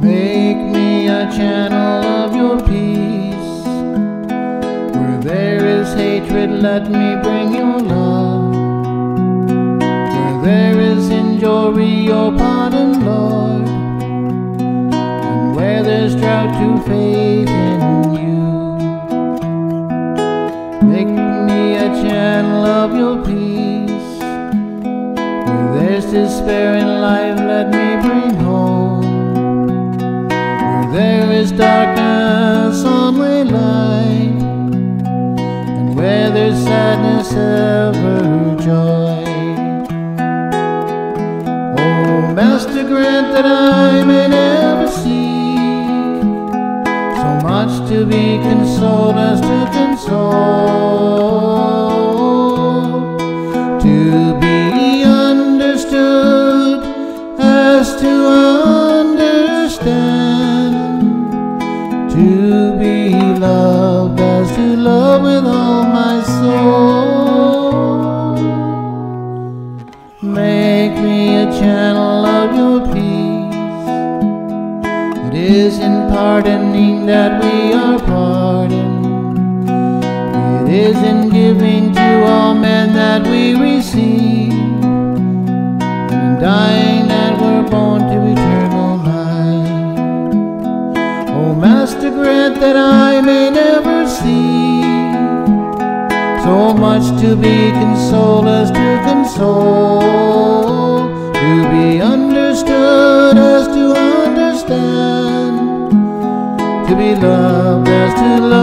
Make me a channel of your peace. Where there is hatred, let me bring you love. Where there is injury, your pardon. Despair in life, let me bring home. Where there is darkness, only light. And where there's sadness, ever joy. Oh, Master, grant that I may never seek so much to be consoled as to console, to be loved as to love with all my soul. Make me a channel of your peace. It is in pardoning that we are pardoned. It is in giving to all men that we receive. That I may never see. So much to be consoled as to console, to be understood as to understand, to be loved as to love